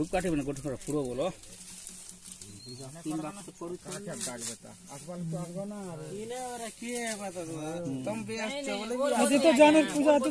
ধূপকাঠি মানে গঠন করা পুরো বলো তো পূজা তো